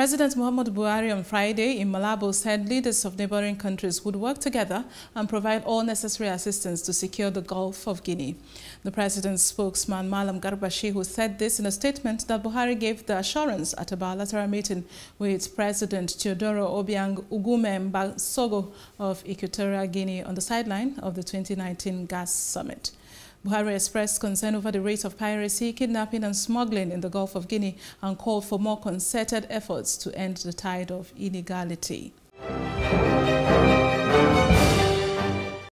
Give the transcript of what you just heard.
President Muhammadu Buhari on Friday in Malabo said leaders of neighboring countries would work together and provide all necessary assistance to secure the Gulf of Guinea. The president's spokesman Malam Garba Shehu said this in a statement that Buhari gave the assurance at a bilateral meeting with President Teodoro Obiang Nguema Mbasogo of Equatorial Guinea on the sideline of the 2019 gas summit. Buhari expressed concern over the rate of piracy, kidnapping and smuggling in the Gulf of Guinea and called for more concerted efforts to end the tide of illegality.